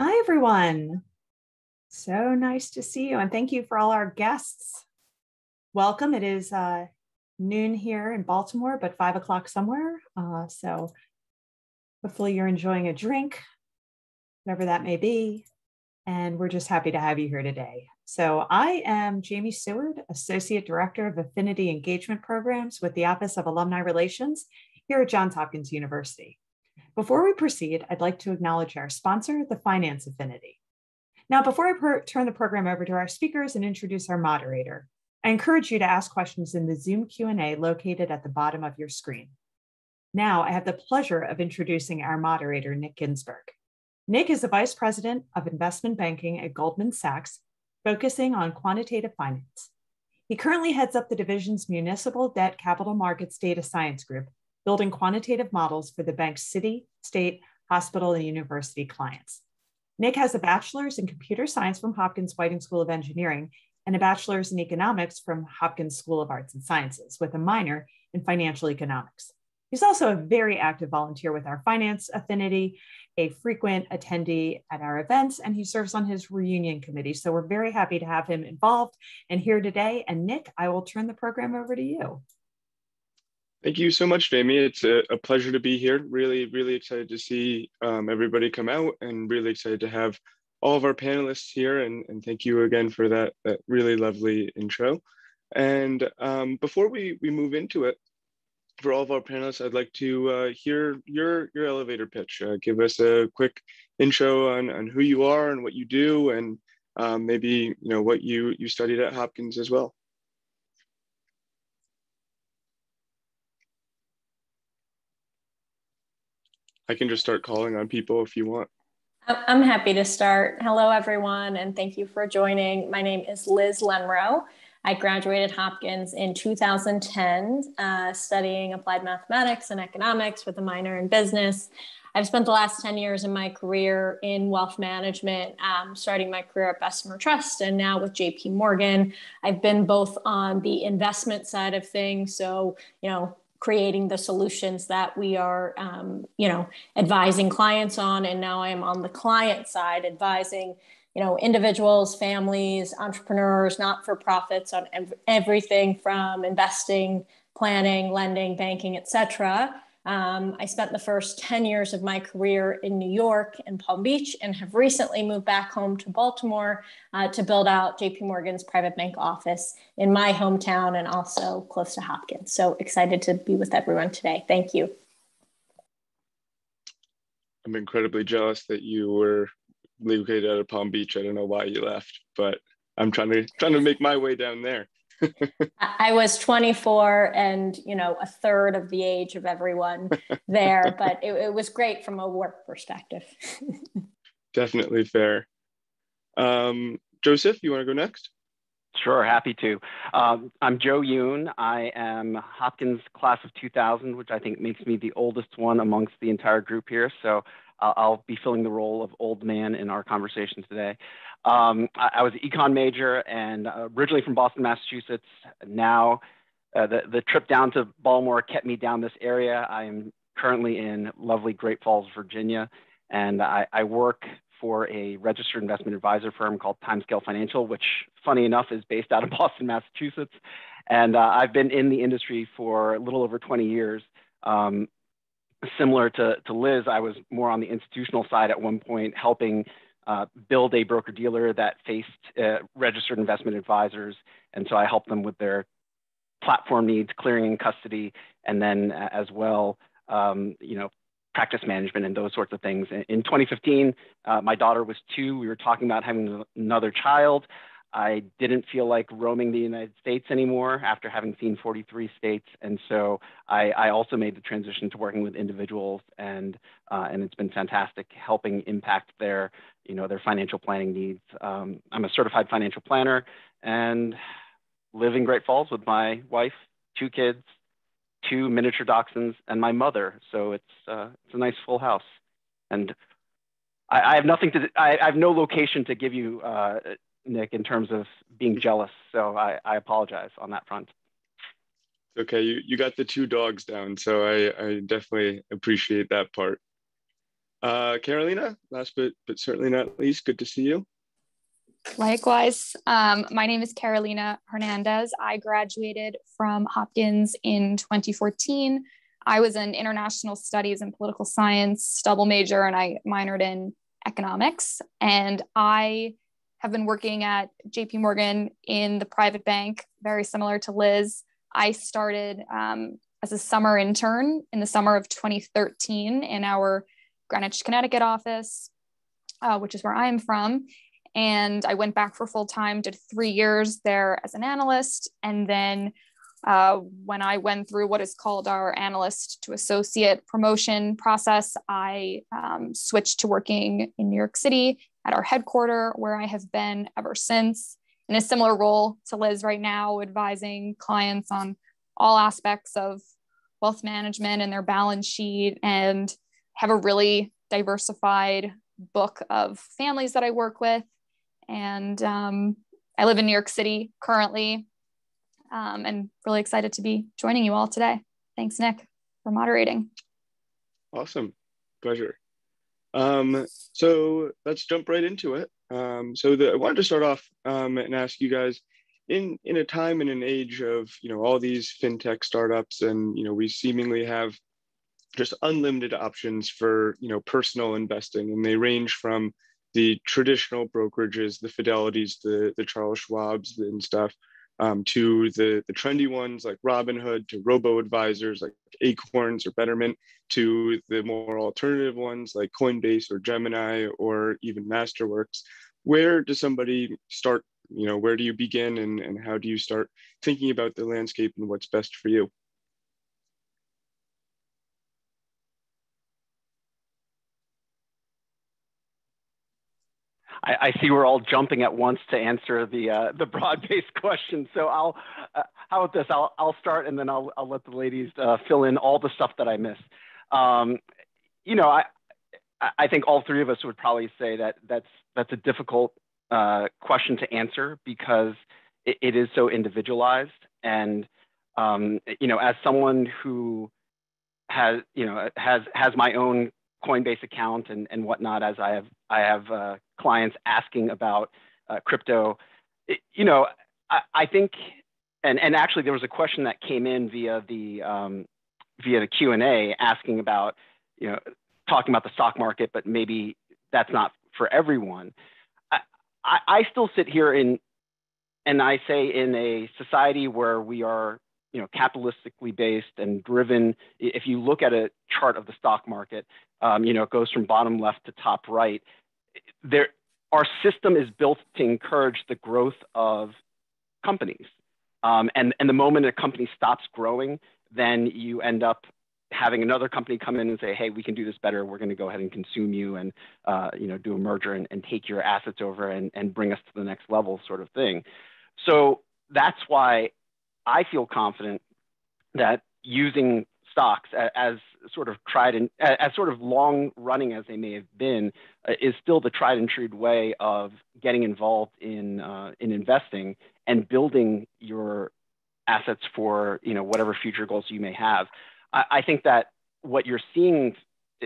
Hi, everyone. So nice to see you, and thank you for all our guests. Welcome. It is uh, noon here in Baltimore, but five o'clock somewhere. Uh, so hopefully you're enjoying a drink, whatever that may be. And we're just happy to have you here today. So I am Jamie Seward, Associate Director of Affinity Engagement Programs with the Office of Alumni Relations here at Johns Hopkins University. Before we proceed, I'd like to acknowledge our sponsor, the Finance Affinity. Now, before I turn the program over to our speakers and introduce our moderator, I encourage you to ask questions in the Zoom Q&A located at the bottom of your screen. Now, I have the pleasure of introducing our moderator, Nick Ginsburg. Nick is the Vice President of Investment Banking at Goldman Sachs, focusing on quantitative finance. He currently heads up the division's Municipal Debt Capital Markets Data Science Group, building quantitative models for the bank's city, state, hospital, and university clients. Nick has a bachelor's in computer science from Hopkins Whiting School of Engineering and a bachelor's in economics from Hopkins School of Arts and Sciences with a minor in financial economics. He's also a very active volunteer with our finance affinity, a frequent attendee at our events, and he serves on his reunion committee. So we're very happy to have him involved and here today. And Nick, I will turn the program over to you. Thank you so much, Jamie. It's a, a pleasure to be here. Really, really excited to see um, everybody come out and really excited to have all of our panelists here and, and thank you again for that, that really lovely intro. And um, before we, we move into it, for all of our panelists, I'd like to uh, hear your, your elevator pitch. Uh, give us a quick intro on, on who you are and what you do and um, maybe you know what you, you studied at Hopkins as well. I can just start calling on people if you want. I'm happy to start. Hello, everyone, and thank you for joining. My name is Liz Lenrow. I graduated Hopkins in 2010, uh, studying applied mathematics and economics with a minor in business. I've spent the last 10 years in my career in wealth management, um, starting my career at Bessemer Trust and now with JP Morgan. I've been both on the investment side of things, so, you know, creating the solutions that we are um, you know advising clients on. And now i am on the client side advising you know individuals families entrepreneurs not for profits on ev- everything from investing planning lending banking etc um, I spent the first 10 years of my career in New York and Palm Beach and have recently moved back home to Baltimore uh, to build out JP Morgan's private bank office in my hometown and also close to Hopkins. So excited to be with everyone today. Thank you. I'm incredibly jealous that you were located out of Palm Beach. I don't know why you left, but I'm trying to trying to make my way down there. I was 24 and, you know, a third of the age of everyone there, but it, it was great from a work perspective. Definitely fair. Um, Joseph, you want to go next? Sure, happy to. Um, I'm Joe Yoon. I am Hopkins class of 2000, which I think makes me the oldest one amongst the entire group here. So I'll be filling the role of old man in our conversation today. Um, I, I, was an econ major and uh, originally from Boston, Massachusetts. Now, uh, the, the trip down to Baltimore kept me down this area. I'm currently in lovely Great Falls, Virginia, and I, I work for a registered investment advisor firm called Timescale Financial, which, funny enough, is based out of Boston, Massachusetts. And uh, I've been in the industry for a little over 20 years. Um, similar to, to Liz, I was more on the institutional side at one point, helping uh, build a broker dealer that faced uh, registered investment advisors. And so I helped them with their platform needs, clearing and custody, and then uh, as well, um, you know, practice management and those sorts of things. In 2015, uh, my daughter was two. We were talking about having another child. I didn't feel like roaming the United States anymore after having seen 43 states, and so I, I also made the transition to working with individuals, and uh, and it's been fantastic helping impact their you know their financial planning needs. Um, I'm a certified financial planner, and live in Great Falls with my wife, two kids, two miniature dachshunds, and my mother. So it's uh, it's a nice full house, and I, have nothing to. I, I, have no location to give you. Uh, Nick, in terms of being jealous. So I, I apologize on that front. Okay, you, you got the two dogs down, so I, I definitely appreciate that part. Uh, Carolina, last but, but certainly not least, good to see you. Likewise, um, my name is Carolina Hernandez. I graduated from Hopkins in 2014. I was an international studies and political science double major, and I minored in economics. And I have been working at JP Morgan in the private bank, very similar to Liz. I started um, as a summer intern in the summer of 2013 in our Greenwich, Connecticut office, uh, which is where I'm from. And I went back for full time, did three years there as an analyst. And then uh, when I went through what is called our analyst to associate promotion process, I um, switched to working in New York City at our headquarters, where I have been ever since in a similar role to Liz right now, advising clients on all aspects of wealth management and their balance sheet and have a really diversified book of families that I work with. And um, I live in New York City currently um, and really excited to be joining you all today. Thanks, Nick, for moderating. Awesome. Pleasure. Um, so let's jump right into it. Um, so the, I wanted to start off um, and ask you guys, in in a time and an age of you know all these fintech startups, and you know we seemingly have just unlimited options for you know personal investing, and they range from the traditional brokerages, the Fidelities, the the Charles Schwabs, and stuff, um, to the, the trendy ones like Robinhood, to robo advisors like Acorns or Betterment, to the more alternative ones like Coinbase or Gemini or even Masterworks. Where does somebody start? You know, where do you begin and, and how do you start thinking about the landscape and what's best for you? I, I, see we're all jumping at once to answer the uh, the broad-based question. So I'll uh, how about this? I'll I'll start and then I'll I'll let the ladies uh, fill in all the stuff that I missed. Um, you know, I I think all three of us would probably say that that's that's a difficult uh, question to answer because it, it is so individualized. And um, you know, as someone who has you know has has my own Coinbase account and, and whatnot as I have I have uh, clients asking about uh, crypto. It, you know, I, I, think, and and actually there was a question that came in via the um, via the Q and A asking about you know talking about the stock market, but maybe that's not for everyone. I, I, I still sit here in and I say in a society where we are you know, capitalistically based and driven. If you look at a chart of the stock market, um, you know, it goes from bottom left to top right. There, our system is built to encourage the growth of companies. Um, and, and the moment a company stops growing, then you end up having another company come in and say, hey, we can do this better. We're going to go ahead and consume you and, uh, you know, do a merger and, and take your assets over and, and bring us to the next level sort of thing. So that's why I feel confident that using stocks as, as sort of tried and as sort of long running as they may have been uh, is still the tried and true way of getting involved in uh, in investing and building your assets for you know whatever future goals you may have. I, I think that what you're seeing,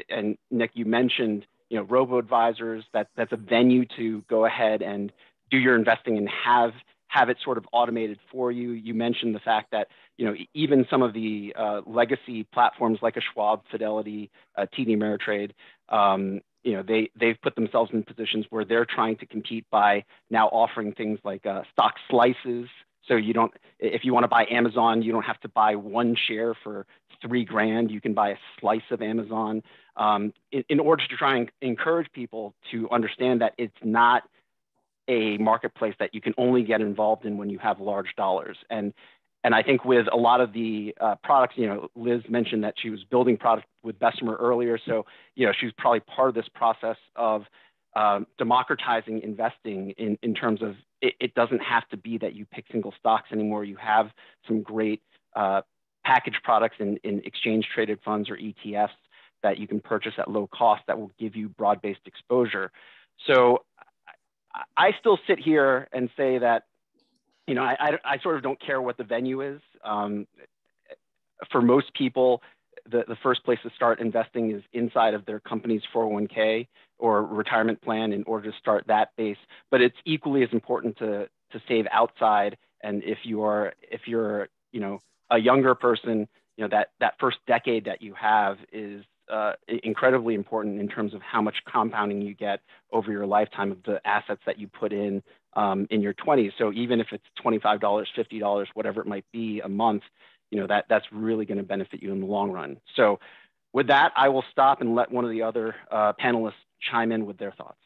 and Nick, you mentioned you know robo advisors that that's a venue to go ahead and do your investing and have have it sort of automated for you. You mentioned the fact that you know even some of the uh, legacy platforms like a Schwab, Fidelity, uh, TD Ameritrade, um, you know they they've put themselves in positions where they're trying to compete by now offering things like uh, stock slices. So you don't, if you want to buy Amazon, you don't have to buy one share for three grand. You can buy a slice of Amazon um, in, in order to try and encourage people to understand that it's not a marketplace that you can only get involved in when you have large dollars. And and I think with a lot of the uh, products, you know, Liz mentioned that she was building product with Bessemer earlier, so you know she's probably part of this process of um, democratizing investing in in terms of it, it, doesn't have to be that you pick single stocks anymore. You have some great uh, package products in, in exchange traded funds or ETFs that you can purchase at low cost that will give you broad based exposure. So I still sit here and say that, you know, I, I, I sort of don't care what the venue is. Um, for most people, the, the first place to start investing is inside of their company's 401k or retirement plan in order to start that base. But it's equally as important to, to save outside. And if you are, if you're, you know, a younger person, you know, that, that first decade that you have is uh, incredibly important in terms of how much compounding you get over your lifetime of the assets that you put in um, in your 20s. So even if it's $25, $50, whatever it might be a month, you know, that, that's really going to benefit you in the long run. So with that, I will stop and let one of the other uh, panelists chime in with their thoughts.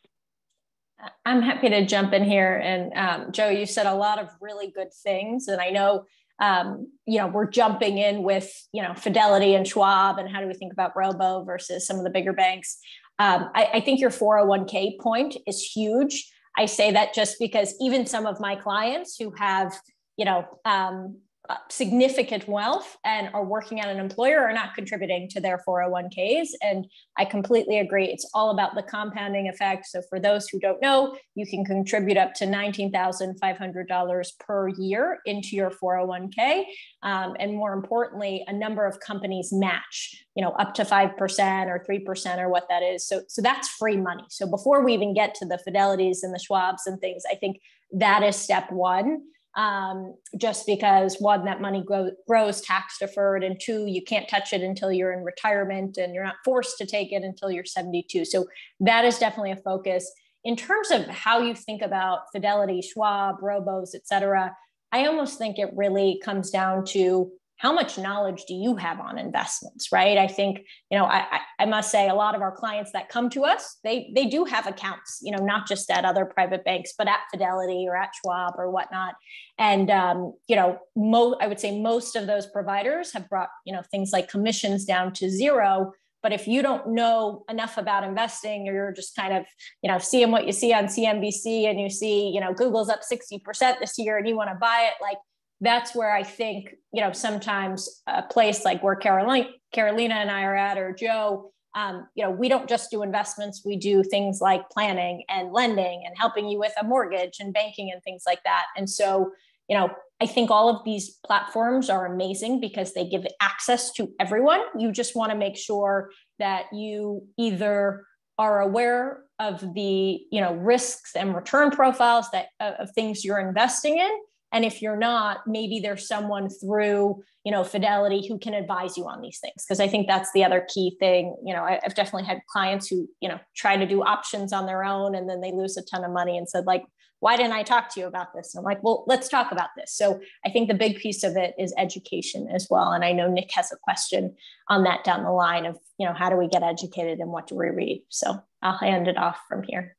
I'm happy to jump in here. And um, Joe, you said a lot of really good things. And I know, um, you know, we're jumping in with, you know, Fidelity and Schwab and how do we think about Robo versus some of the bigger banks. Um, I, I think your 401k point is huge. I say that just because even some of my clients who have, you know, um, significant wealth and are working at an employer are not contributing to their 401ks. And I completely agree. It's all about the compounding effect. So, for those who don't know, you can contribute up to $19,500 per year into your 401k. Um, and more importantly, a number of companies match, you know, up to 5% or 3% or what that is. So, so that's free money. So, before we even get to the Fidelities and the Schwabs and things, I think that is step one um, just because one, that money grow, grows tax deferred, and two, you can't touch it until you're in retirement and you're not forced to take it until you're 72. So that is definitely a focus. In terms of how you think about Fidelity, Schwab, Robos, et cetera, I almost think it really comes down to how much knowledge do you have on investments right? I think you know I, I must say a lot of our clients that come to us they they do have accounts you know not just at other private banks but at fidelity or at schwab or whatnot. And um, you know mo- i would say most of those providers have brought you know things like commissions down to zero. But if you don't know enough about investing or you're just kind of you know seeing what you see on cnbc and you see you know google's up 60% this year and you want to buy it like that's where I think, you know, sometimes a place like where Carolina, Carolina and I are at, or Joe, um, you know, we don't just do investments, we do things like planning and lending and helping you with a mortgage and banking and things like that. And so, you know, I think all of these platforms are amazing because they give access to everyone. You just want to make sure that you either are aware of the, you know, risks and return profiles that of things you're investing in and if you're not maybe there's someone through you know fidelity who can advise you on these things. Because i think that's the other key thing you know I, have definitely had clients who you know try to do options on their own and then they lose a ton of money and said like why didn't i talk to you about this? And i'm like well let's talk about this. So i think the big piece of it is education as well. And i know nick has a question on that down the line of you know how do we get educated and what do we read? So i'll hand it off from here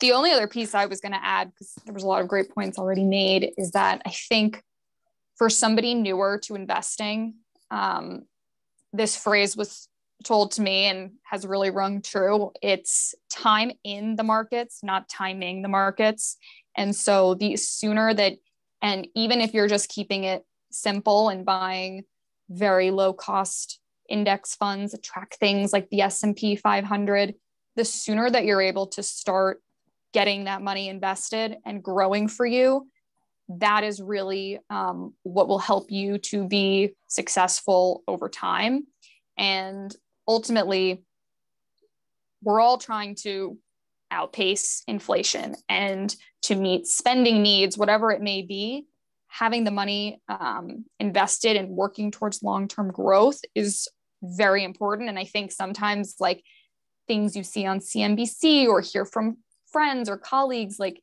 the only other piece I was going to add, because there was a lot of great points already made, is that I think for somebody newer to investing, um, this phrase was told to me and has really rung true. It's time in the markets, not timing the markets. And so the sooner that, and even if you're just keeping it simple and buying very low cost index funds, track things like the S&P 500, the sooner that you're able to start getting that money invested and growing for you, that is really um, what will help you to be successful over time. And ultimately, we're all trying to outpace inflation and to meet spending needs, whatever it may be. Having the money um, invested and working towards long term growth is very important. And I think sometimes, like things you see on CNBC or hear from friends or colleagues like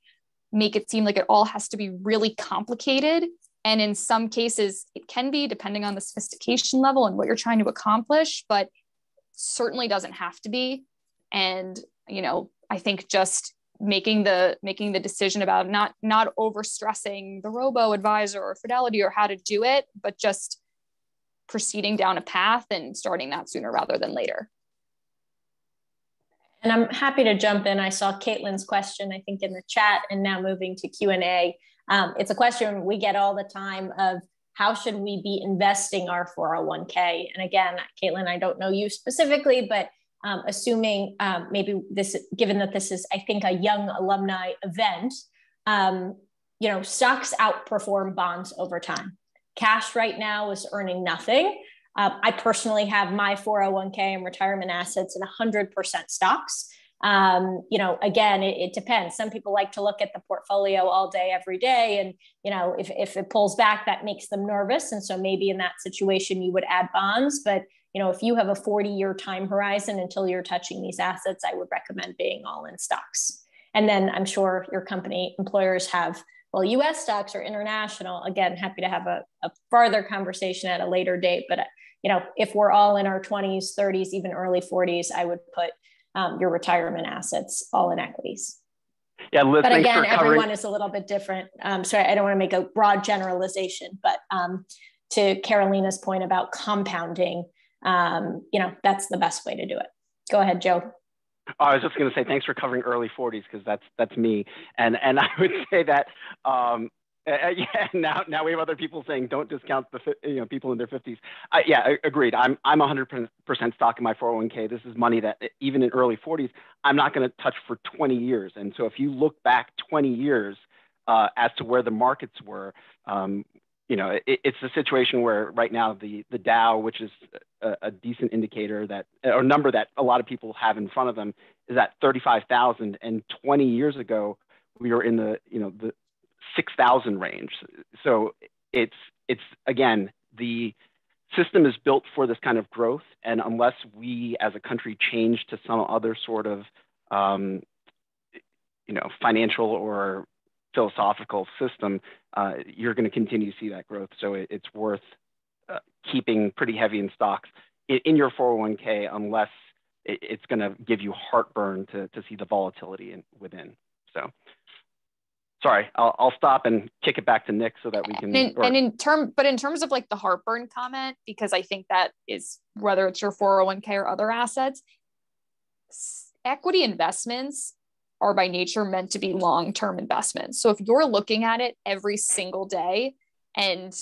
make it seem like it all has to be really complicated. And in some cases it can be depending on the sophistication level and what you're trying to accomplish but certainly doesn't have to be. And you know i think just making the making the decision about not not over stressing the robo advisor or fidelity or how to do it but just proceeding down a path and starting that sooner rather than later and I'm happy to jump in. I saw Caitlin's question, I think, in the chat, and now moving to Q and A. Um, it's a question we get all the time of how should we be investing our 401k? And again, Caitlin, I don't know you specifically, but um, assuming um, maybe this, given that this is, I think, a young alumni event, um, you know, stocks outperform bonds over time. cash right now is earning nothing. Um, I personally have my 401k and retirement assets in 100% stocks. Um, you know, again, it, it, depends. Some people like to look at the portfolio all day, every day. And, you know, if, if it pulls back, that makes them nervous. And so maybe in that situation, you would add bonds. But, you know, if you have a 40 year time horizon until you're touching these assets, I would recommend being all in stocks. And then I'm sure your company employers have well, US stocks or international, again, happy to have a, a farther conversation at a later date. But, you know, if we're all in our 20s, 30s, even early 40s, I would put um, your retirement assets all in equities. Yeah, Liz, but again, everyone is a little bit different. Um, so I don't want to make a broad generalization, but um, to Carolina's point about compounding, um, you know, that's the best way to do it. Go ahead, Joe. I was just going to say thanks for covering early 40s because that's that's me, and and I would say that um, uh, yeah. Now now we have other people saying don't discount the you know people in their 50s. Uh, yeah, agreed. I'm I'm 100% stock in my 401k. This is money that even in early 40s I'm not going to touch for 20 years. And so if you look back 20 years uh, as to where the markets were, um, you know, it, it's a situation where right now the the Dow, which is a, a, decent indicator that or number that a lot of people have in front of them, is at 35,000. And 20 years ago, we were in the you know the 6,000 range. So it's it's again the system is built for this kind of growth, and unless we as a country change to some other sort of um, you know financial or philosophical system, uh, you're going to continue to see that growth. So it, it's worth uh, keeping pretty heavy in stocks in, in your 401k unless it, it's going to give you heartburn to, to see the volatility in, within. So sorry, I'll, I'll stop and kick it back to Nick so that we can. And in, or, and in term, but in terms of like the heartburn comment, because I think that is whether it's your 401k or other assets, equity investments are by nature meant to be long-term investments. So if you're looking at it every single day and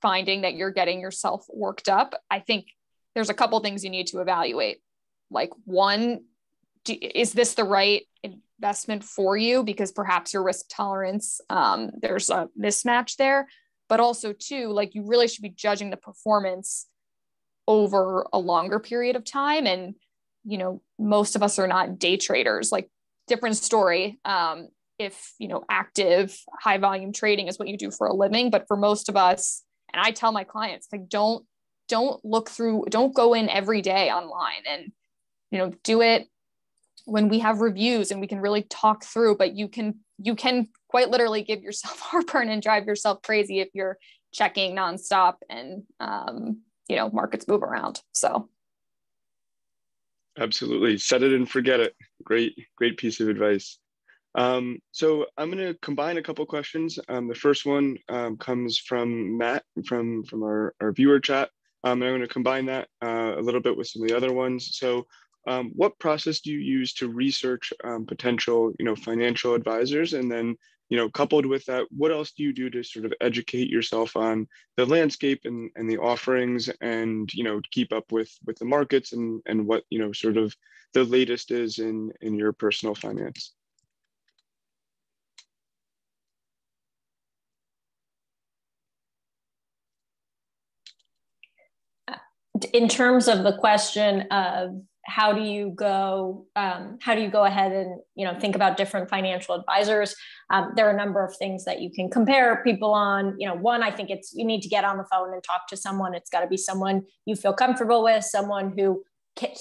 finding that you're getting yourself worked up, I think there's a couple things you need to evaluate. Like one, do, is this the right investment for you? Because perhaps your risk tolerance, um, there's a mismatch there. But also, too, like you really should be judging the performance over a longer period of time. And, you know, most of us are not day traders. Like different story um, if you know active high volume trading is what you do for a living but for most of us and i tell my clients like don't don't look through don't go in every day online and you know do it when we have reviews and we can really talk through but you can you can quite literally give yourself heartburn and drive yourself crazy if you're checking nonstop and um, you know markets move around so Absolutely. Set it and forget it. Great, great piece of advice. Um, so I'm going to combine a couple questions. Um, the first one um, comes from Matt from, from our, our viewer chat. Um, and I'm going to combine that uh, a little bit with some of the other ones. So um, what process do you use to research um, potential, you know, financial advisors? And then you know, coupled with that, what else do you do to sort of educate yourself on the landscape and, and the offerings and, you know, keep up with with the markets and, and what, you know, sort of the latest is in, in your personal finance? In terms of the question of how do you go um, how do you go ahead and you know think about different financial advisors? Um, there are a number of things that you can compare people on. You know one i think it's you need to get on the phone and talk to someone. It's got to be someone you feel comfortable with someone who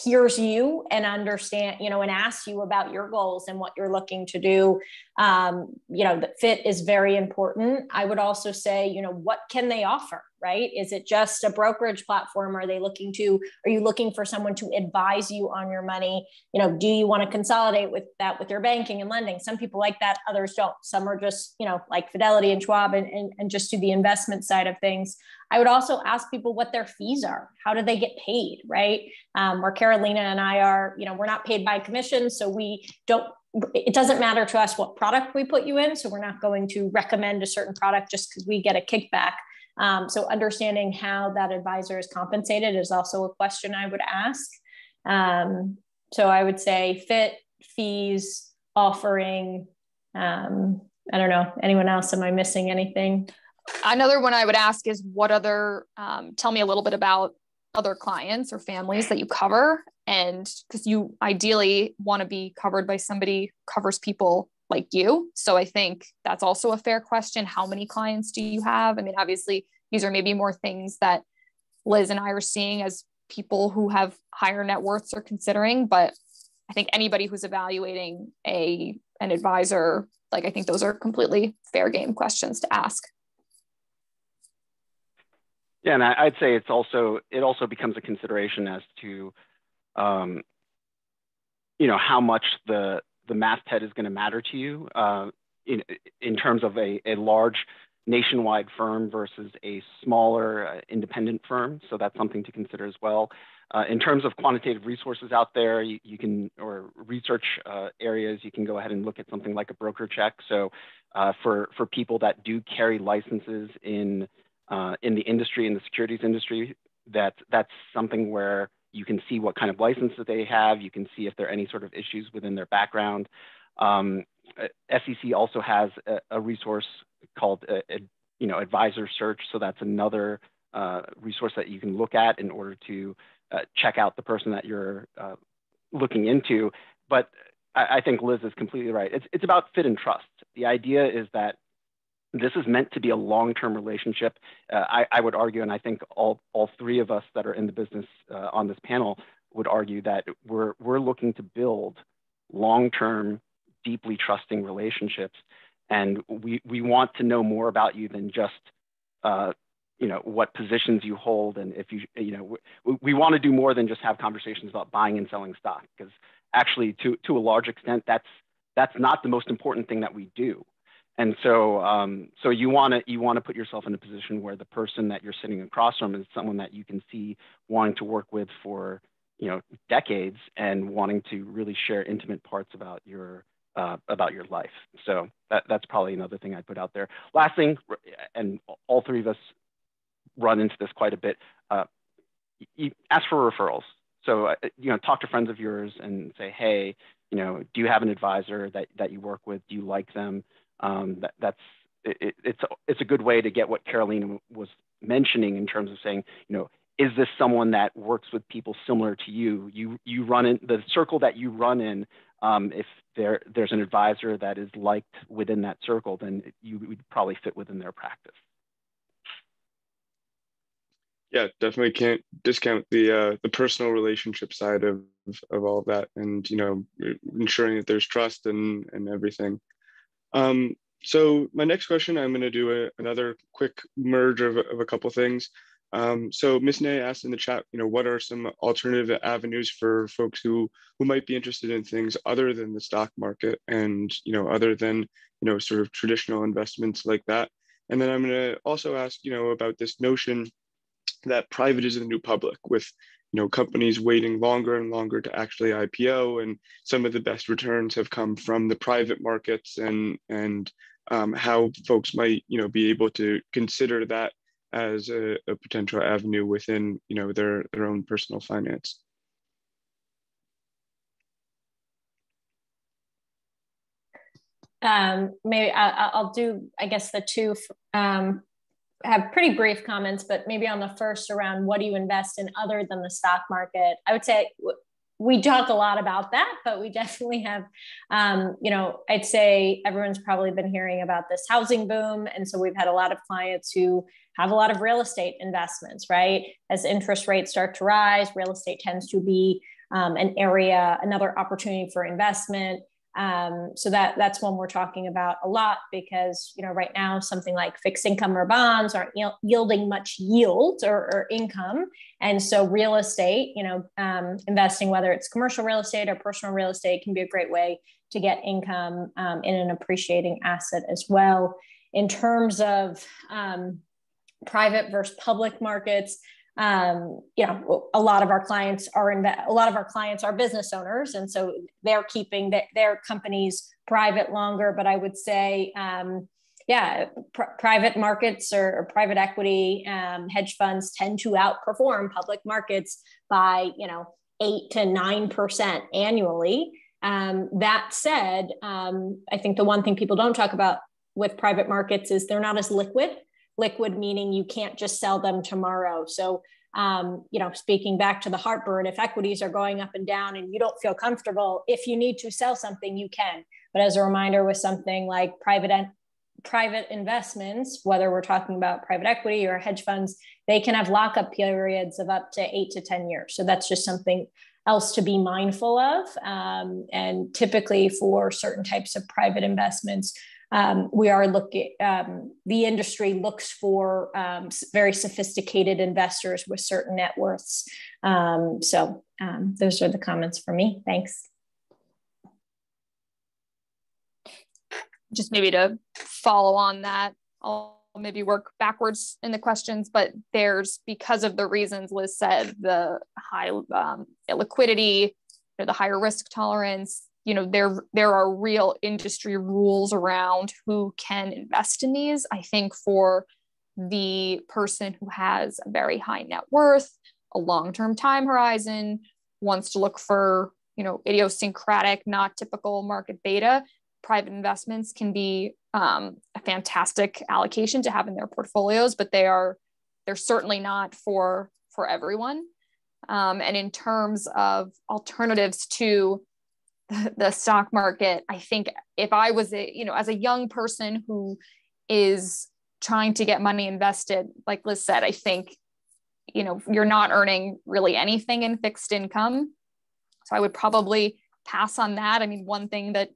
hears you and understand you know and asks you about your goals and what you're looking to do. Um, you know the fit is very important. I would also say you know what can they offer right? Is it just a brokerage platform? Are they looking to are you looking for someone to advise you on your money? You know do you want to consolidate with that with your banking and lending? Some people like that others don't. Some are just you know like fidelity and schwab and, and, and just do the investment side of things. I would also ask people what their fees are. How do they get paid right? Um, where carolina and i are you know we're not paid by commission so we don't it doesn't matter to us what product we put you in so we're not going to recommend a certain product just because we get a kickback um, so understanding how that advisor is compensated is also a question I would ask. Um, so I would say fit, fees, offering. Um, I don't know. Anyone else? Am I missing anything? another one I would ask is what other, um, tell me a little bit about other clients or families that you cover. And because you ideally want to be covered by somebody covers people like you. So I think that's also a fair question. How many clients do you have? I mean, obviously, these are maybe more things that Liz and I are seeing as people who have higher net worths are considering, but I think anybody who's evaluating a an advisor, like I think those are completely fair game questions to ask. Yeah, and I, would say it's also it also becomes a consideration as to, um, you know, how much the the masthead is going to matter to you uh, in in terms of a, a large nationwide firm versus a smaller uh, independent firm. So that's something to consider as well. Uh, in terms of quantitative resources out there, you, you can, or research uh, areas, you can go ahead and look at something like a broker check. So uh, for, for people that do carry licenses in uh, in the industry, in the securities industry, that that's something where you can see what kind of license that they have. You can see if there are any sort of issues within their background. Um, uh, SEC also has a, a resource called a, a, you know advisor search. So that's another uh, resource that you can look at in order to uh, check out the person that you're uh, looking into. But I, I, think Liz is completely right. It's, it's about fit and trust. The idea is that this is meant to be a long-term relationship. Uh, I, I, would argue, and I think all, all three of us that are in the business uh, on this panel would argue that we're, we're looking to build long-term, deeply trusting relationships. And we, we want to know more about you than just, uh, you know, what positions you hold. And if you, you know, we, we want to do more than just have conversations about buying and selling stock, because actually to, to a large extent, that's, that's not the most important thing that we do and so, um, so you want to you want to put yourself in a position where the person that you're sitting across from is someone that you can see wanting to work with for you know decades and wanting to really share intimate parts about your uh, about your life. So that, that's probably another thing I put out there. Last thing, and all three of us run into this quite a bit. Uh, you ask for referrals. So uh, you know, talk to friends of yours and say, hey, you know, do you have an advisor that that you work with? Do you like them? Um, that, that's it, it's a, it's a good way to get what Carolina was mentioning in terms of saying, you know, is this someone that works with people similar to you? You you run in the circle that you run in. Um, if there there's an advisor that is liked within that circle, then you would probably fit within their practice. Yeah, definitely can't discount the uh, the personal relationship side of of all of that, and you know, ensuring that there's trust and and everything. Um, so my next question, I'm going to do a, another quick merge of, of a couple things. Um, so Ms. Nay asked in the chat, you know, what are some alternative avenues for folks who who might be interested in things other than the stock market and you know other than you know sort of traditional investments like that. And then I'm going to also ask, you know, about this notion that private is the new public with you know companies waiting longer and longer to actually IPO, and some of the best returns have come from the private markets, and and um, how folks might you know be able to consider that as a, a potential avenue within you know their their own personal finance. Um, maybe I, will do, I guess, the two um, have pretty brief comments, but maybe on the first around what do you invest in other than the stock market? I would say we talk a lot about that, but we definitely have, um, you know, I'd say everyone's probably been hearing about this housing boom. And so we've had a lot of clients who have a lot of real estate investments, right? As interest rates start to rise, real estate tends to be um, an area, another opportunity for investment. Um, so that that's one we're talking about a lot because you know right now something like fixed income or bonds aren't yielding much yield or, or, income, and so real estate, you know, um, investing whether it's commercial real estate or personal real estate can be a great way to get income um, in an appreciating asset as well. In terms of um, private versus public markets, um, you know, a lot of our clients are in a lot of our clients are business owners, and so they're keeping the, their companies private longer. But I would say, um, yeah, pr- private markets or, or private equity um, hedge funds tend to outperform public markets by you know eight to nine percent annually. Um, that said, um, I think the one thing people don't talk about with private markets is they're not as liquid liquid meaning you can't just sell them tomorrow. So um, you know, speaking back to the heartburn, if equities are going up and down and you don't feel comfortable, if you need to sell something, you can. But as a reminder, with something like private en- private investments, whether we're talking about private equity or hedge funds, they can have lockup periods of up to eight to ten years. So that's just something else to be mindful of. Um, and typically, for certain types of private investments, um, we are looking, um, the industry looks for um, very sophisticated investors with certain net worths. Um, so um, those are the comments for me. Thanks. Just maybe to follow on that, I'll maybe work backwards in the questions, but there's because of the reasons Liz said, the high um, liquidity, the higher risk tolerance, you know there there are real industry rules around who can invest in these. I think for the person who has a very high net worth a long-term time horizon wants to look for you know idiosyncratic not typical market beta private investments can be um, a fantastic allocation to have in their portfolios but they are they're certainly not for for everyone. Um, and in terms of alternatives to the stock market i think if i was a you know as a young person who is trying to get money invested like liz said i think you know you're not earning really anything in fixed income. So i would probably pass on that. I mean one thing that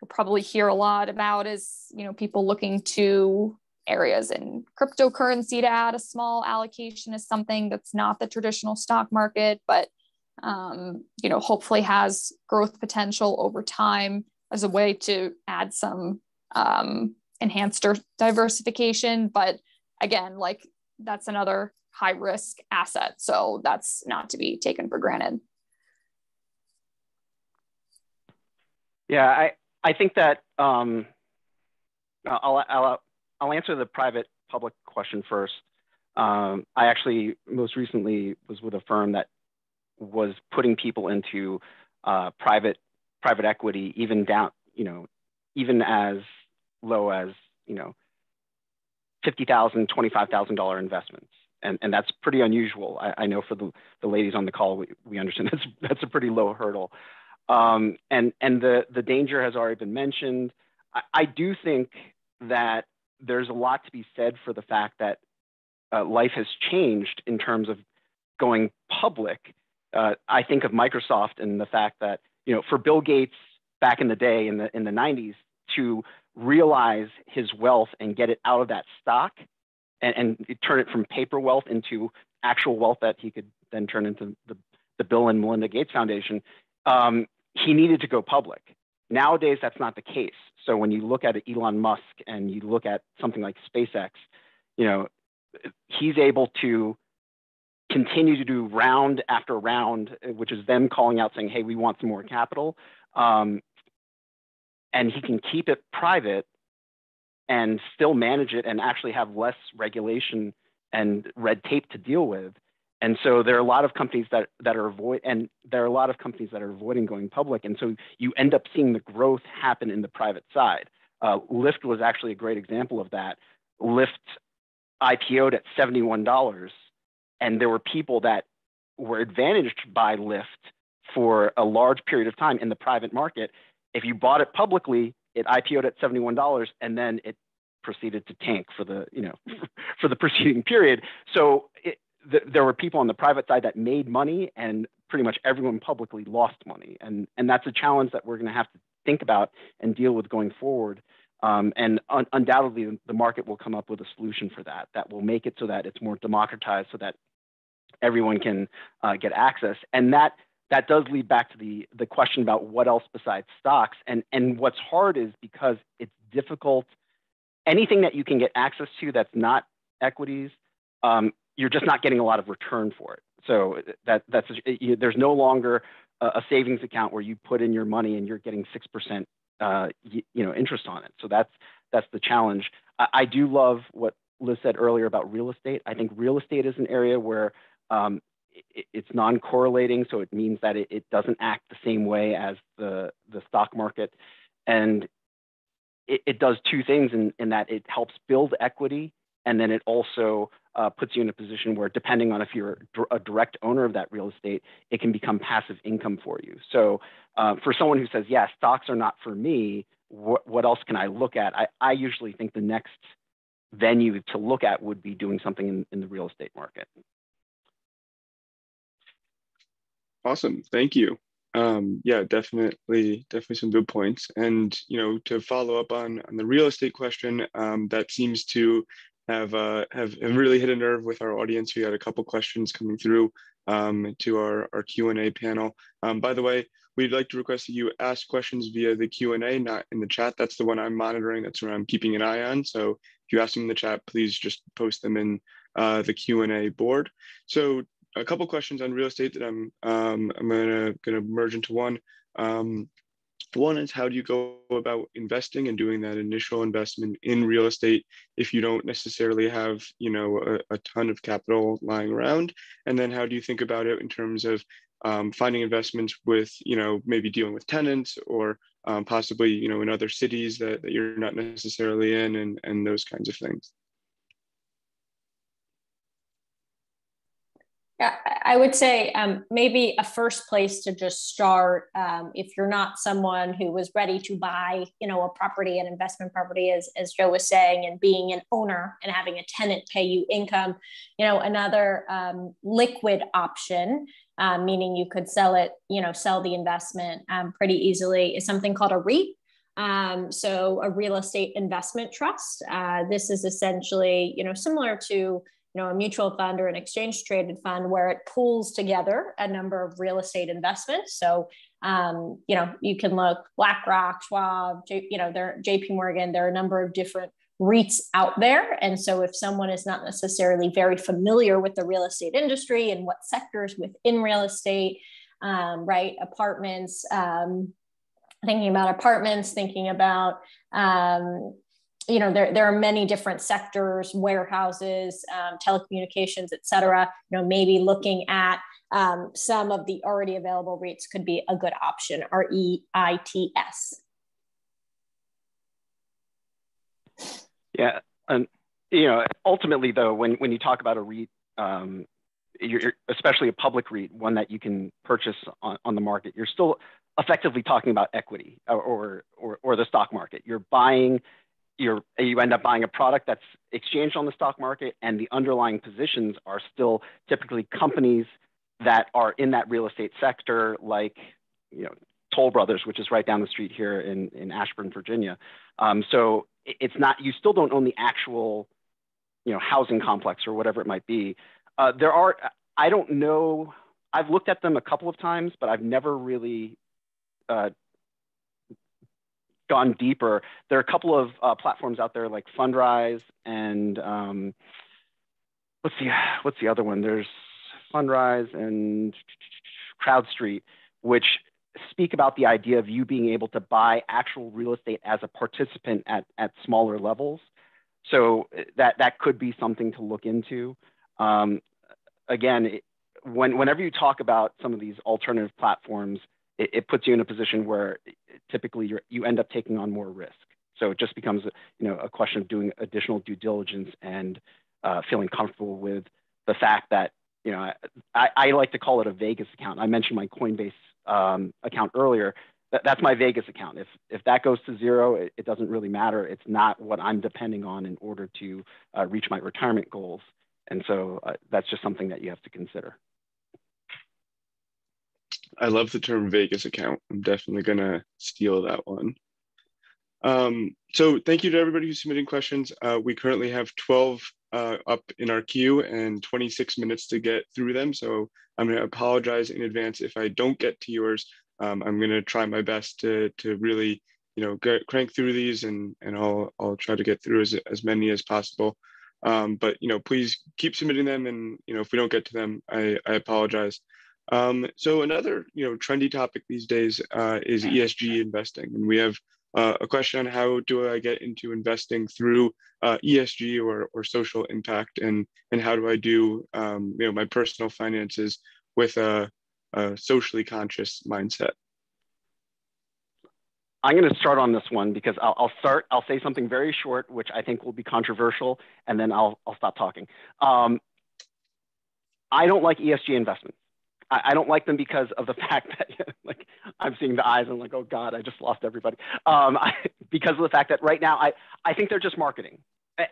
you'll probably hear a lot about is you know people looking to areas in cryptocurrency to add a small allocation is something that's not the traditional stock market but um, you know, hopefully has growth potential over time as a way to add some um, enhanced diversification. But again, like that's another high risk asset. So that's not to be taken for granted. Yeah, I, I think that um, I'll, I'll, I'll answer the private public question first. Um, I actually most recently was with a firm that was putting people into uh, private private equity, even down, you know, even as low as you know, fifty thousand, twenty five thousand dollar investments, and and that's pretty unusual. I, I, know for the the ladies on the call, we, we understand that's that's a pretty low hurdle, um, and and the the danger has already been mentioned. I, I do think that there's a lot to be said for the fact that uh, life has changed in terms of going public uh, I think of Microsoft and the fact that you know for Bill Gates back in the day in the in the 90s to realize his wealth and get it out of that stock and, and turn it from paper wealth into actual wealth that he could then turn into the, the Bill and Melinda Gates Foundation, um, he needed to go public. Nowadays, that's not the case. So when you look at Elon Musk and you look at something like SpaceX, you know, he's able to continue to do round after round, which is them calling out saying, hey, we want some more capital. Um, and he can keep it private and still manage it and actually have less regulation and red tape to deal with. And so there are a lot of companies that, that are avoid and there are a lot of companies that are avoiding going public. And so you end up seeing the growth happen in the private side. Uh, Lyft was actually a great example of that. Lyft IPO'd at $71 and there were people that were advantaged by Lyft for a large period of time in the private market. If you bought it publicly, it IPO'd at $71 and then it proceeded to tank for the, you know, for the preceding period. So it, there were people on the private side that made money and pretty much everyone publicly lost money. And, and that's a challenge that we're going to have to think about and deal with going forward. Um, and un undoubtedly, the market will come up with a solution for that, that will make it so that it's more democratized, so that everyone can uh, get access. And that that does lead back to the the question about what else besides stocks. And and what's hard is because it's difficult. Anything that you can get access to that's not equities, um, you're just not getting a lot of return for it. So that that's you, there's no longer a, a, savings account where you put in your money and you're getting six percent uh, you, you, know interest on it. So that's that's the challenge. I, I do love what Liz said earlier about real estate. I think real estate is an area where um, it, it's non-correlating, so it means that it, it, doesn't act the same way as the, the stock market. And it, it does two things in, in, that it helps build equity And then it also uh, puts you in a position where, depending on if you're a direct owner of that real estate, it can become passive income for you. So, uh, for someone who says, "Yeah, stocks are not for me," what, what else can I look at? I, I usually think the next venue to look at would be doing something in, in the real estate market. Awesome, thank you. Um, yeah, definitely, definitely some good points. And you know, to follow up on on the real estate question, um, that seems to have uh, have really hit a nerve with our audience. We had a couple questions coming through um, to our our Q and A panel. Um, by the way, we'd like to request that you ask questions via the Q and A, not in the chat. That's the one I'm monitoring. That's what I'm keeping an eye on. So if you ask them in the chat, please just post them in uh, the Q and A board. So a couple questions on real estate that I'm um, I'm gonna gonna merge into one. Um, one is how do you go about investing and doing that initial investment in real estate if you don't necessarily have you know a, a ton of capital lying around? And then how do you think about it in terms of um, finding investments with you know maybe dealing with tenants or um, possibly you know in other cities that, that you're not necessarily in and and those kinds of things I would say um, maybe a first place to just start um, if you're not someone who was ready to buy, you know, a property, an investment property, as, as Joe was saying, and being an owner and having a tenant pay you income, you know, another um, liquid option, um, meaning you could sell it, you know, sell the investment um, pretty easily, is something called a REIT. Um, so a real estate investment trust. Uh, this is essentially, you know, similar to you know, a mutual fund or an exchange traded fund where it pulls together a number of real estate investments. So, um, you know, you can look BlackRock, Schwab, J, you know, there JP Morgan, there are a number of different REITs out there. And so if someone is not necessarily very familiar with the real estate industry and what sectors within real estate, um, right, apartments, um, thinking about apartments, thinking about um, you know there, there are many different sectors warehouses um, telecommunications et cetera you know maybe looking at um, some of the already available REITs could be a good option r-e-i-t-s yeah and you know ultimately though when, when you talk about a REIT um, you're, especially a public REIT, one that you can purchase on, on the market, you're still effectively talking about equity or, or, or, or the stock market. You're buying you're, you end up buying a product that's exchanged on the stock market, and the underlying positions are still typically companies that are in that real estate sector, like you know Toll Brothers, which is right down the street here in, in Ashburn, Virginia. Um, so it's not you still don't own the actual you know housing complex or whatever it might be. Uh, there are I don't know. I've looked at them a couple of times, but I've never really uh, gone deeper, there are a couple of uh, platforms out there like Fundrise and um, what's the what's the other one? There's Fundrise and CrowdStreet, which speak about the idea of you being able to buy actual real estate as a participant at, at smaller levels. So that that could be something to look into. Um, again, it, when, whenever you talk about some of these alternative platforms, it, it puts you in a position where typically you you end up taking on more risk. So it just becomes you know a question of doing additional due diligence and uh, feeling comfortable with the fact that you know I, I like to call it a Vegas account. I mentioned my Coinbase um, account earlier. That, that's my Vegas account. If if that goes to zero, it, it, doesn't really matter. It's not what I'm depending on in order to uh, reach my retirement goals. And so uh, that's just something that you have to consider. I love the term Vegas account. I'm definitely gonna steal that one. Um, so thank you to everybody who's submitting questions. Uh, we currently have 12 uh, up in our queue and 26 minutes to get through them. So I'm gonna apologize in advance if I don't get to yours. Um, I'm gonna try my best to, to really, you know, get, crank through these and, and I'll, I'll try to get through as, as many as possible. Um, but, you know, please keep submitting them. And, you know, if we don't get to them, I, I apologize. Um, so another you know trendy topic these days uh, is ESG investing, and we have uh, a question on how do I get into investing through uh, ESG or, or social impact, and and how do I do um, you know my personal finances with a, a socially conscious mindset. I'm going to start on this one because I'll, I'll, start. I'll say something very short, which I think will be controversial, and then I'll I'll stop talking. Um, I don't like ESG investments. I, I, don't like them because of the fact that like I'm seeing the eyes and I'm like, oh God, I just lost everybody. Um, I, because of the fact that right now I I think they're just marketing,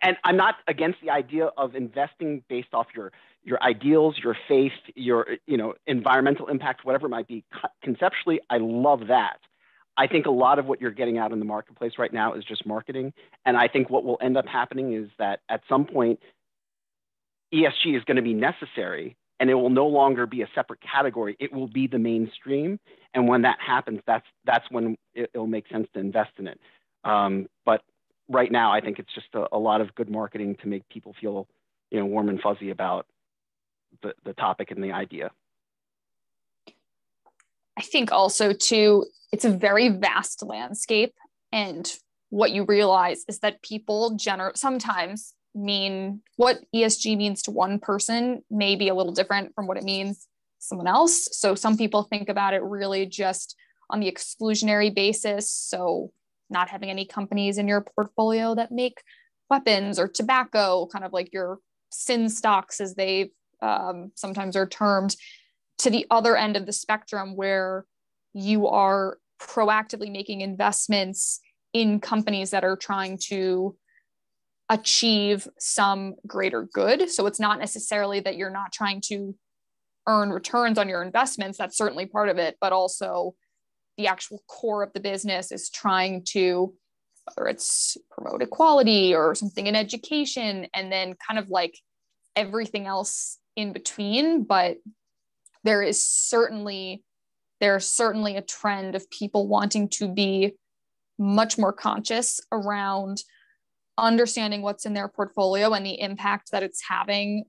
and I'm not against the idea of investing based off your your ideals, your faith, your you know environmental impact, whatever it might be. Conceptually, I love that. I think a lot of what you're getting out in the marketplace right now is just marketing. And I think what will end up happening is that at some point, ESG is going to be necessary and it will no longer be a separate category. It will be the mainstream. And when that happens, that's, that's when it, will make sense to invest in it. Um, but right now, I think it's just a, a lot of good marketing to make people feel you know, warm and fuzzy about the, the topic and the idea. I think also too, it's a very vast landscape. And what you realize is that people gener- sometimes mean what ESG means to one person may be a little different from what it means someone else. So some people think about it really just on the exclusionary basis. So not having any companies in your portfolio that make weapons or tobacco, kind of like your sin stocks as they um, sometimes are termed, to the other end of the spectrum where you are proactively making investments in companies that are trying to achieve some greater good. So it's not necessarily that you're not trying to earn returns on your investments. That's certainly part of it, but also the actual core of the business is trying to, whether it's promote equality or something in education, and then kind of like everything else in between. But there is certainly there's certainly a trend of people wanting to be much more conscious around understanding what's in their portfolio and the impact that it's having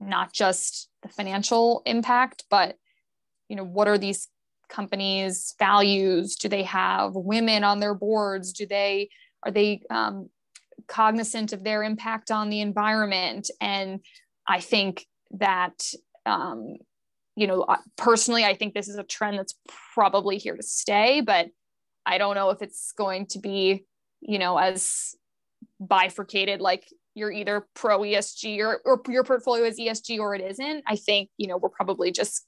not just the financial impact but you know what are these companies values? Do they have women on their boards? Do they are they um, cognizant of their impact on the environment? And i think that um, you know, personally, I think this is a trend that's probably here to stay, but I don't know if it's going to be, you know, as bifurcated like you're either pro ESG or, or your portfolio is ESG or it isn't. I think, you know, we're probably just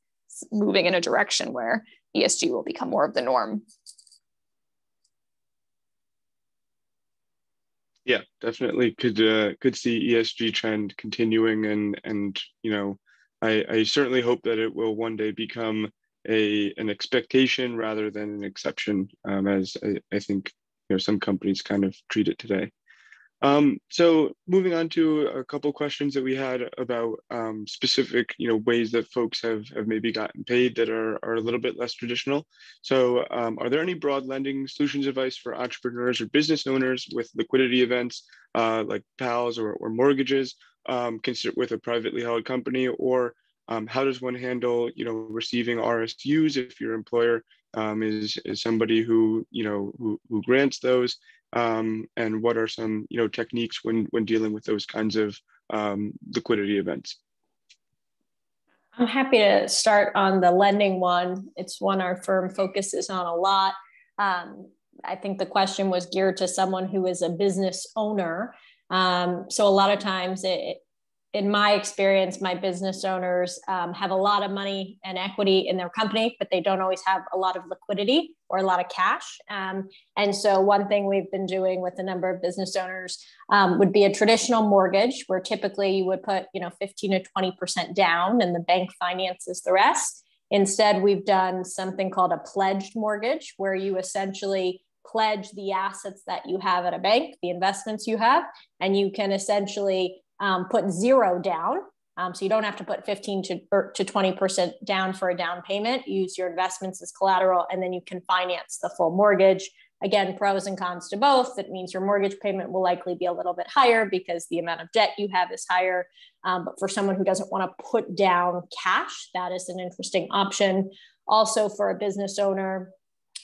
moving in a direction where ESG will become more of the norm. Yeah, definitely could uh, could see ESG trend continuing and and you know I, I certainly hope that it will one day become a an expectation rather than an exception, um, as I, I, think you know some companies kind of treat it today. Um, so moving on to a couple questions that we had about um, specific you know ways that folks have have maybe gotten paid that are are a little bit less traditional. So um, are there any broad lending solutions advice for entrepreneurs or business owners with liquidity events uh, like PALs or, or mortgages um, consider with a privately held company or um, how does one handle you know receiving RSUs if your employer um, is, is somebody who you know who, who grants those um, and what are some you know techniques when when dealing with those kinds of um, liquidity events I'm happy to start on the lending one. It's one our firm focuses on a lot. Um, I think the question was geared to someone who is a business owner um, so a lot of times it, in my experience, my business owners um, have a lot of money and equity in their company, but they don't always have a lot of liquidity or a lot of cash. Um, and so, one thing we've been doing with a number of business owners um, would be a traditional mortgage, where typically you would put, you know, 15 to 20 percent down, and the bank finances the rest. Instead, we've done something called a pledged mortgage, where you essentially pledge the assets that you have at a bank, the investments you have, and you can essentially um, put zero down. Um, so you don't have to put 15 to, to 20% down for a down payment. Use your investments as collateral, and then you can finance the full mortgage. Again, pros and cons to both. That means your mortgage payment will likely be a little bit higher because the amount of debt you have is higher. Um, but for someone who doesn't want to put down cash, that is an interesting option. Also, for a business owner,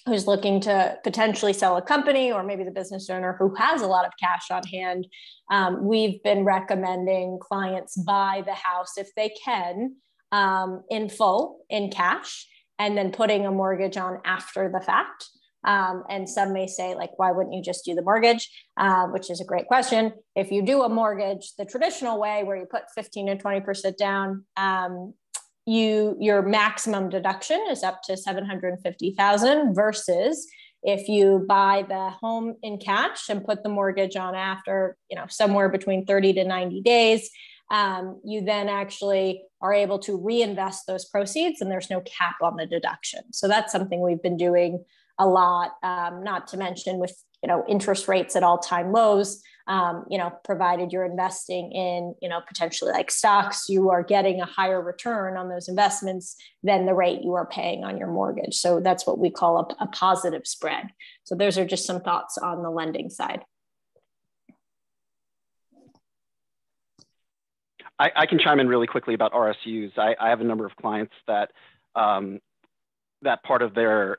who's looking to potentially sell a company or maybe the business owner who has a lot of cash on hand um, we've been recommending clients buy the house if they can um, in full in cash and then putting a mortgage on after the fact Um, and some may say, like, why wouldn't you just do the mortgage? Uh, which is a great question. If you do a mortgage the traditional way, where you put 15 to 20% down, um, you your maximum deduction is up to 750,000 versus if you buy the home in cash and put the mortgage on after, you know, somewhere between 30 to 90 days, um, you then actually are able to reinvest those proceeds and there's no cap on the deduction. So that's something we've been doing a lot, um, not to mention with you know interest rates at all time lows. Um, you know, provided you're investing in you know potentially like stocks, you are getting a higher return on those investments than the rate you are paying on your mortgage. So that's what we call a, a positive spread. So those are just some thoughts on the lending side. I, I, can chime in really quickly about RSUs. I, I have a number of clients that um, that part of their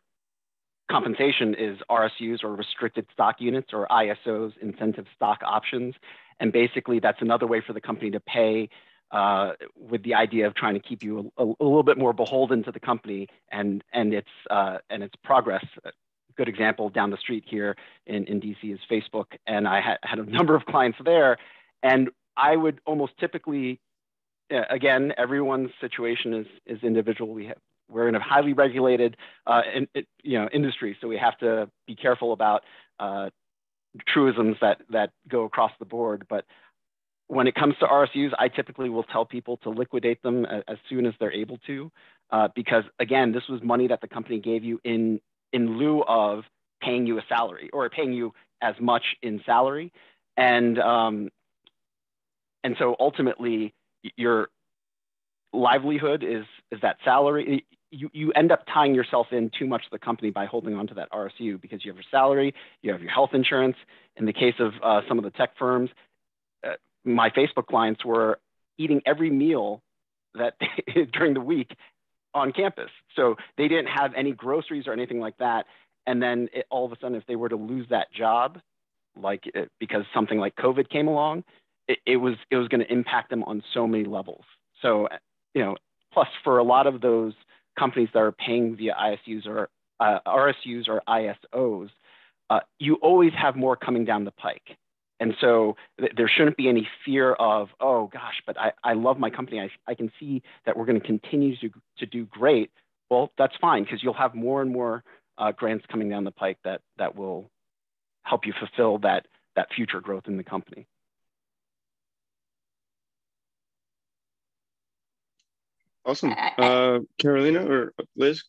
compensation is RSUs or restricted stock units or ISOs, incentive stock options. And basically, that's another way for the company to pay uh, with the idea of trying to keep you a, a, little bit more beholden to the company and and its uh, and its progress. A good example down the street here in, in DC is Facebook, and I had, had a number of clients there, and I would almost typically, uh, again, everyone's situation is is individual. We have we're in a highly regulated uh, in, you know industry, so we have to be careful about uh, truisms that that go across the board. But when it comes to RSUs, I typically will tell people to liquidate them as, as soon as they're able to, uh, because again, this was money that the company gave you in in lieu of paying you a salary or paying you as much in salary, and um, and so ultimately your livelihood is is that salary you, you end up tying yourself in too much to the company by holding on to that RSU because you have your salary, you have your health insurance. In the case of uh, some of the tech firms, uh, my Facebook clients were eating every meal that during the week on campus. So they didn't have any groceries or anything like that. And then it, all of a sudden, if they were to lose that job, like it, uh, because something like COVID came along, it, it was it was going to impact them on so many levels. So you know, plus for a lot of those companies that are paying via ISUs or uh, RSUs or ISOs, uh, you always have more coming down the pike. And so th- there shouldn't be any fear of, oh gosh, but I, I love my company. I, I can see that we're going to continue to, to do great. Well, that's fine because you'll have more and more uh, grants coming down the pike that, that will help you fulfill that, that future growth in the company. Awesome. Uh, Carolina or Liz?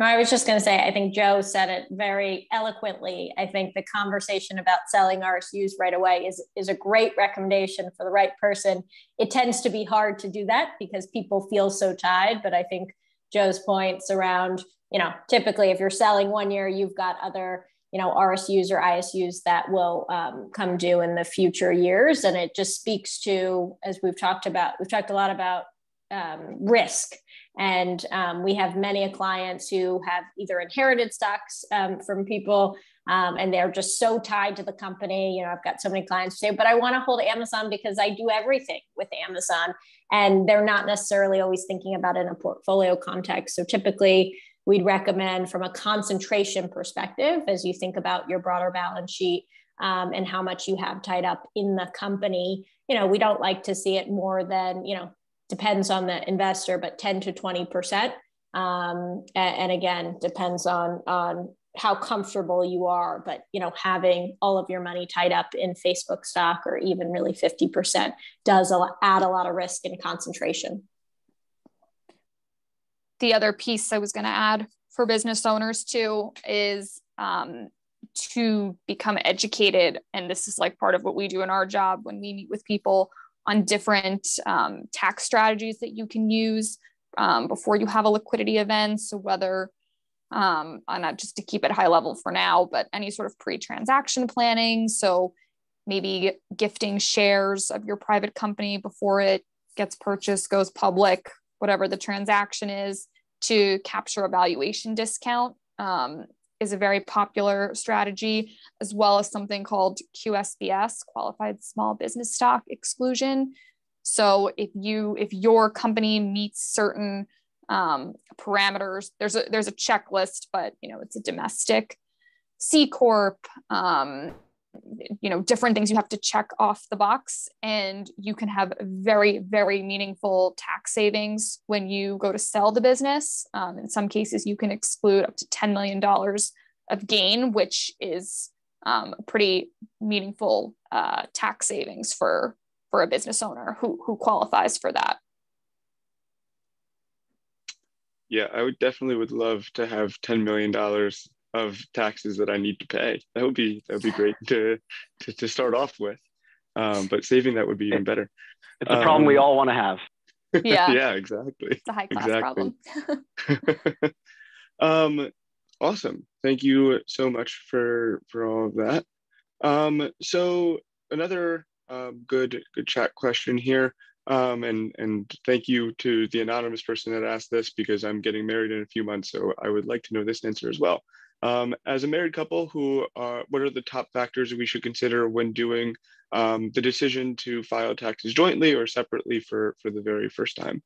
No, I was just going to say, I think Joe said it very eloquently. I think the conversation about selling RSUs right away is, is a great recommendation for the right person. It tends to be hard to do that because people feel so tied. But I think Joe's points around, you know, typically if you're selling one year, you've got other, you know, RSUs or ISUs that will um, come due in the future years. And it just speaks to, as we've talked about, we've talked a lot about um, risk. And um, we have many clients who have either inherited stocks um, from people um, and they're just so tied to the company. You know, I've got so many clients say, but I want to hold Amazon because I do everything with Amazon. And they're not necessarily always thinking about it in a portfolio context. So typically, we'd recommend from a concentration perspective, as you think about your broader balance sheet um, and how much you have tied up in the company. You know, we don't like to see it more than, you know, depends on the investor, but 10 to 20%. Um, and, and, again, depends on, on how comfortable you are, but you know, having all of your money tied up in Facebook stock or even really 50% does add a lot of risk and concentration. The other piece I was going to add for business owners too is um, to become educated. And this is like part of what we do in our job when we meet with people on different um, tax strategies that you can use um, before you have a liquidity event. So whether um, not just to keep it high level for now, but any sort of pre-transaction planning. So maybe gifting shares of your private company before it gets purchased, goes public, whatever the transaction is, to capture a valuation discount. Um, is a very popular strategy, as well as something called QSBS, Qualified Small Business Stock Exclusion. So if you if your company meets certain um, parameters, there's a there's a checklist, but you know it's a domestic C corp, um, you know, different things you have to check off the box, and you can have very, very meaningful tax savings when you go to sell the business. Um, in some cases, you can exclude up to $10 million of gain, which is um, pretty meaningful uh, tax savings for for a business owner who who qualifies for that. Yeah, I would definitely would love to have ten million dollars of taxes that I need to pay. That would be that would be great to to, to start off with. Um, but saving that would be even better. It's a problem um, we all want to have. Yeah. yeah, exactly. It's a high class exactly. problem. um, awesome. Thank you so much for for all of that. Um, so another um, good good chat question here. Um, and and thank you to the anonymous person that asked this because I'm getting married in a few months, so I would like to know this answer as well. Um, as a married couple, who are, what are the top factors we should consider when doing um, the decision to file taxes jointly or separately for for the very first time?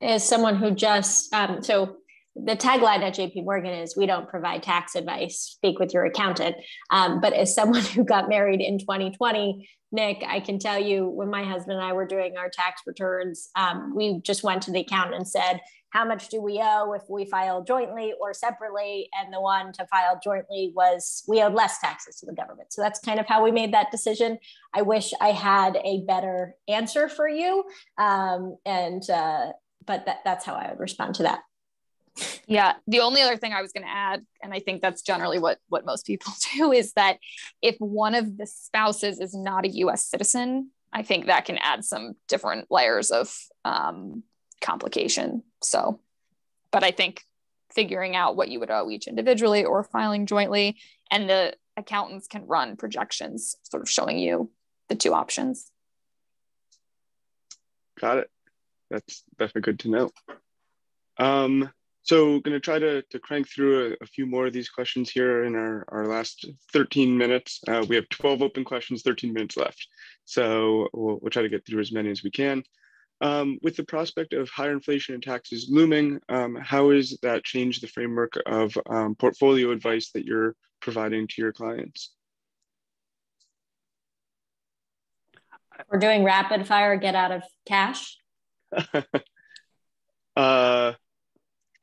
As someone who just um, so the tagline at JP Morgan is we don't provide tax advice, speak with your accountant. Um, but as someone who got married in 2020, Nick, I can tell you when my husband and I were doing our tax returns, um, we just went to the accountant and said, how much do we owe if we file jointly or separately? And the one to file jointly was we owed less taxes to the government. So that's kind of how we made that decision. I wish I had a better answer for you. Um, and, uh, but that, that's how I would respond to that. Yeah, the only other thing I was going to add, and I think that's generally what what most people do, is that if one of the spouses is not a U.S. citizen, I think that can add some different layers of um, complication. So, but I think figuring out what you would owe each individually or filing jointly, and the accountants can run projections, sort of showing you the two options. Got it. That's definitely good to know. Um, so going to try to, to crank through a, a, few more of these questions here in our, our last 13 minutes. Uh, we have 12 open questions, 13 minutes left. So we'll, we'll try to get through as many as we can. Um, with the prospect of higher inflation and taxes looming, um, how has that changed the framework of um, portfolio advice that you're providing to your clients? We're doing rapid fire get out of cash. uh,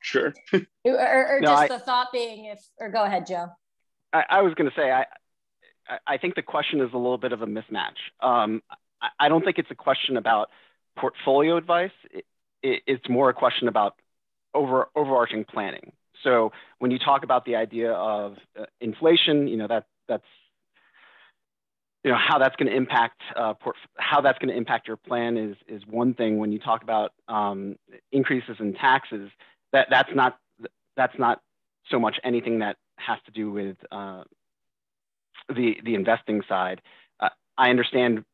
Sure. or, or no, just I, the thought being if, or go ahead, Joe. I, I was going to say, I, I think the question is a little bit of a mismatch. Um, I, I don't think it's a question about portfolio advice. It, it, it's more a question about over, overarching planning. So when you talk about the idea of uh, inflation, you know, that, that's you know how that's going to impact uh, how that's going to impact your plan is is one thing. When you talk about um, increases in taxes, that that's not that's not so much anything that has to do with uh, the the investing side. Uh, I understand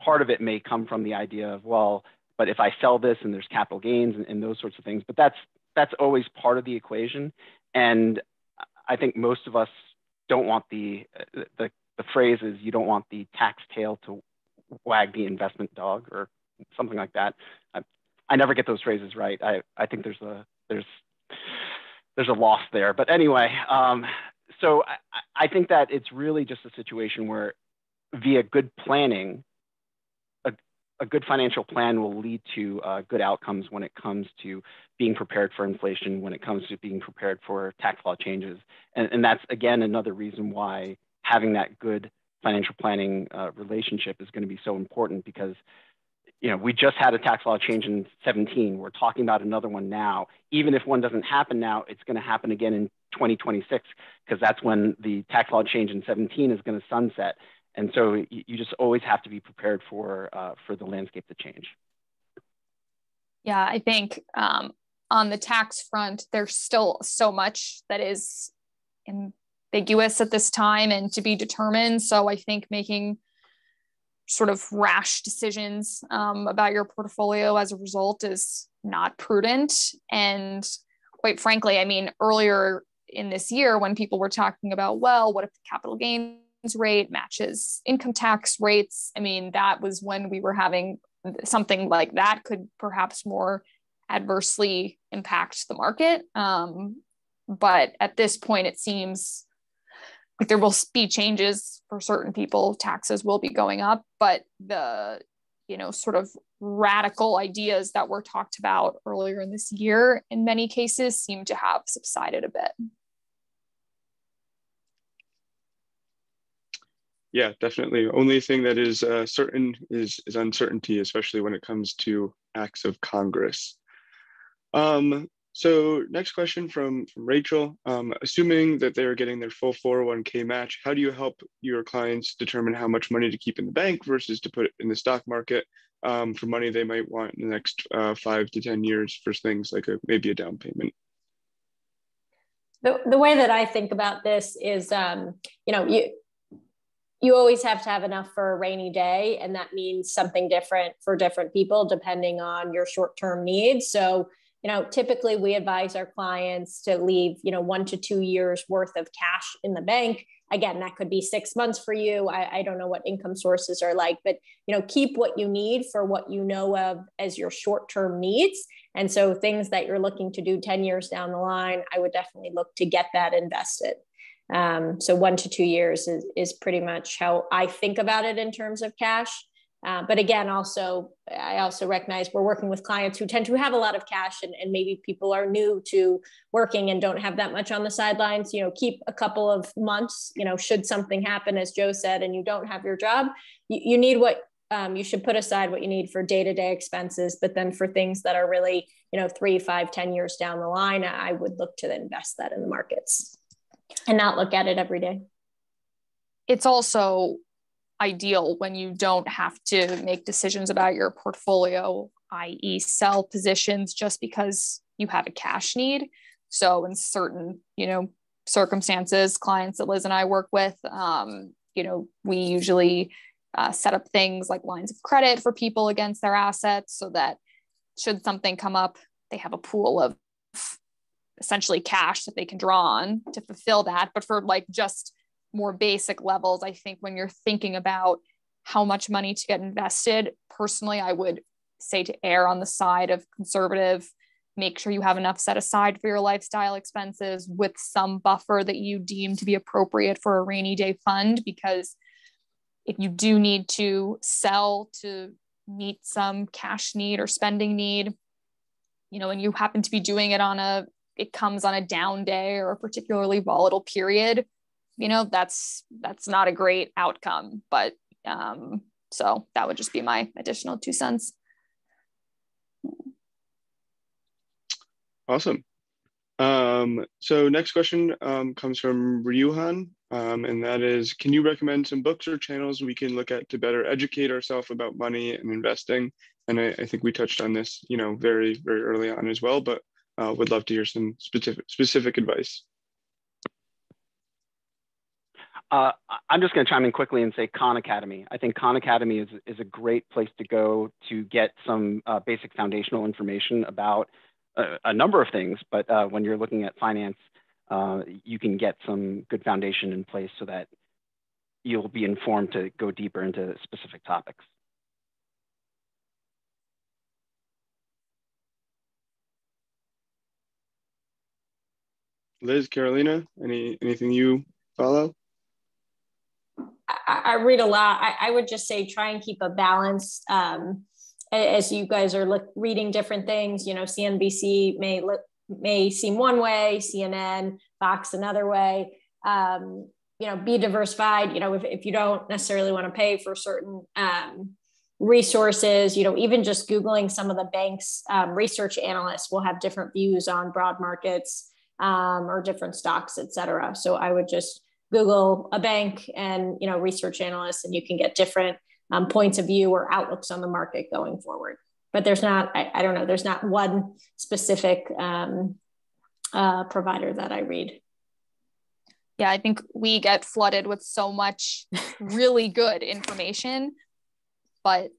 part of it may come from the idea of well, but if I sell this and there's capital gains and, and those sorts of things, but that's that's always part of the equation, and I think most of us don't want the the the phrase is you don't want the tax tail to wag the investment dog or something like that. I, I never get those phrases right. I, I think there's a there's there's a loss there. But anyway, um, so I, I think that it's really just a situation where via good planning, a, good financial plan will lead to uh, good outcomes when it comes to being prepared for inflation, when it comes to being prepared for tax law changes. And, and that's, again, another reason why having that good financial planning uh, relationship is going to be so important because you know, we just had a tax law change in 17. We're talking about another one now. Even if one doesn't happen now, it's going to happen again in 2026 because that's when the tax law change in 17 is going to sunset. And so you, just always have to be prepared for uh, for the landscape to change. Yeah, I think um, on the tax front, there's still so much that is ambiguous at this time and to be determined. So I think making sort of rash decisions um, about your portfolio as a result is not prudent. And quite frankly, I mean, earlier in this year, when people were talking about, well, what if the capital gains rate matches income tax rates? I mean, that was when we were having something like that could perhaps more adversely impact the market. Um, but at this point, it seems like there will be changes for certain people. Taxes will be going up, but the you know sort of radical ideas that were talked about earlier in this year in many cases seem to have subsided a bit. Yeah, definitely. Only thing that is uh, certain is, is uncertainty, especially when it comes to acts of Congress. Um, so next question from, from Rachel. Um, assuming that they are getting their full 401k match, how do you help your clients determine how much money to keep in the bank versus to put in the stock market um, for money they might want in the next uh, five to 10 years for things like a, maybe a down payment? The, the way that I think about this is, um, you know, you, you always have to have enough for a rainy day and that means something different for different people depending on your short-term needs. So you know typically we advise our clients to leave you know one to two years worth of cash in the bank. Again that could be six months for you. I, I don't know what income sources are like but you know keep what you need for what you know of as your short-term needs. And so things that you're looking to do 10 years down the line i would definitely look to get that invested um, so one to two years is, is pretty much how I think about it in terms of cash. Uh, but again, also, I also recognize we're working with clients who tend to have a lot of cash and, and maybe people are new to working and don't have that much on the sidelines. You know, keep a couple of months, you know, should something happen, as Joe said, and you don't have your job, you, you need what um, you should put aside what you need for day-to-day expenses but then for things that are really you know three five ten years down the line i would look to invest that in the markets and not look at it every day. It's also ideal when you don't have to make decisions about your portfolio, i.e., sell positions just because you have a cash need. So, in certain, you know, circumstances, clients that Liz and I work with, um, you know, we usually uh, set up things like lines of credit for people against their assets so that should something come up, they have a pool of essentially cash that they can draw on to fulfill that. But for like just more basic levels, I think when you're thinking about how much money to get invested, personally, I would say to err on the side of conservative. Make sure you have enough set aside for your lifestyle expenses with some buffer that you deem to be appropriate for a rainy day fund. Because if you do need to sell to meet some cash need or spending need, you know, and you happen to be doing it on a it comes on a down day or a particularly volatile period you know that's that's not a great outcome but um so that would just be my additional two cents. Awesome. Um so next question um comes from ryuhan um, and that is can you recommend some books or channels we can look at to better educate ourselves about money and investing? And I, I think we touched on this you know very very early on as well but uh, would love to hear some specific specific advice. Uh, I'm just going to chime in quickly and say Khan Academy. I think Khan Academy is, is a great place to go to get some uh, basic foundational information about a, a, number of things. But uh, when you're looking at finance, uh, you can get some good foundation in place so that you'll be informed to go deeper into specific topics. Liz, Carolina, any anything you follow? I, I read a lot. I, I, would just say try and keep a balance. Um, as you guys are look, reading different things, you know, CNBC may look may seem one way, CNN, Fox another way. Um, you know, be diversified. You know, if, if you don't necessarily want to pay for certain um, resources, you know, even just Googling some of the banks, um, research analysts will have different views on broad markets um, or different stocks, et cetera. So I would just Google a bank and you know research analysts, and you can get different um, points of view or outlooks on the market going forward. But there's not, I, I don't know, there's not one specific um, uh, provider that I read. Yeah, I think we get flooded with so much really good information, but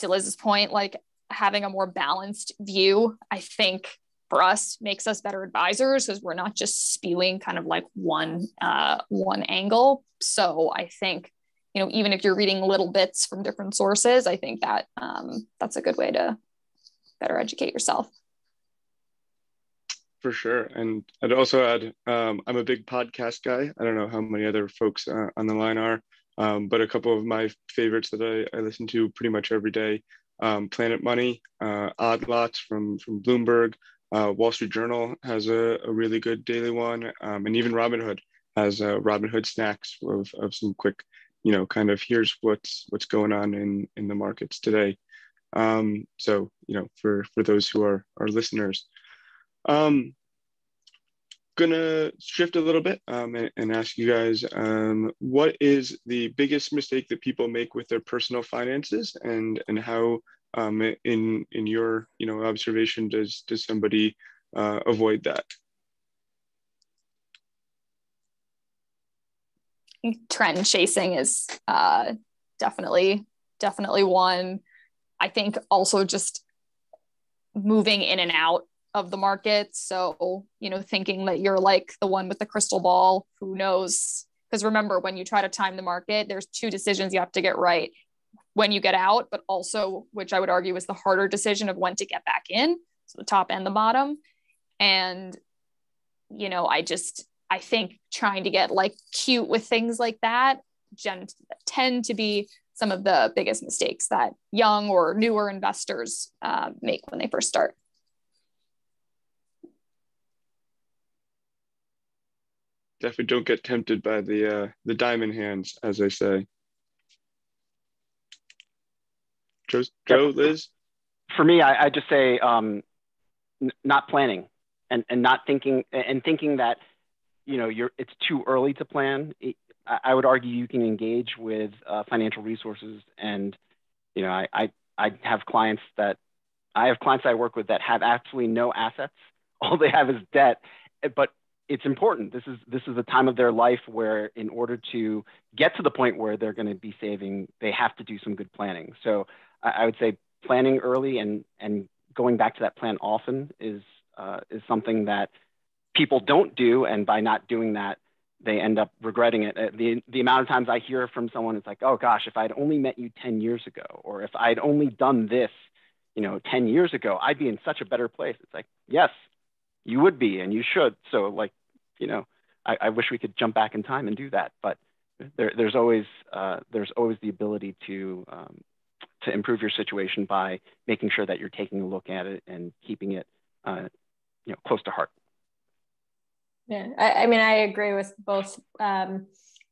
to Liz's point, like having a more balanced view, I think for us makes us better advisors because we're not just spewing kind of like one uh, one angle. So I think you know even if you're reading little bits from different sources, I think that um, that's a good way to better educate yourself. For sure. And I'd also add, um, I'm a big podcast guy. I don't know how many other folks uh, on the line are, um, but a couple of my favorites that I, I listen to pretty much every day um, Planet Money, uh, Odd Lots from, from Bloomberg, uh, Wall Street Journal has a, a really good daily one, um, and even Robinhood has uh, Robinhood snacks of, of some quick, you know, kind of here's what's what's going on in in the markets today. Um, so you know, for for those who are our listeners, um, gonna shift a little bit um, and, and, ask you guys um, what is the biggest mistake that people make with their personal finances and and how um, in in your you know observation does does somebody uh, avoid that trend chasing is uh, definitely definitely one i think also just moving in and out of the market. So, you know, thinking that you're like the one with the crystal ball, who knows? Because remember, when you try to time the market, there's two decisions you have to get right when you get out, but also, which I would argue is the harder decision of when to get back in. So the top and the bottom. And, you know, I just, I think trying to get like cute with things like that gen- tend to be some of the biggest mistakes that young or newer investors uh, make when they first start. definitely don't get tempted by the uh, the diamond hands, as I say. Joe, Joe Liz. For me, I, I just say um, n- not planning and and not thinking and thinking that you know you're it's too early to plan. I would argue you can engage with uh, financial resources and you know I, I I have clients that I have clients I work with that have absolutely no assets. All they have is debt, but it's important. This is this is a time of their life where, in order to get to the point where they're going to be saving, they have to do some good planning. So I, would say planning early and and going back to that plan often is uh, is something that people don't do, and by not doing that, they end up regretting it. Uh, the the amount of times I hear from someone, it's like, oh gosh, if I'd only met you 10 years ago, or if I'd only done this, you know, 10 years ago, I'd be in such a better place. It's like, yes, you would be and you should. So like, you know, I, I wish we could jump back in time and do that, but there, there's always uh, there's always the ability to um, to improve your situation by making sure that you're taking a look at it and keeping it uh, you know close to heart. Yeah, I, I mean, I agree with both um,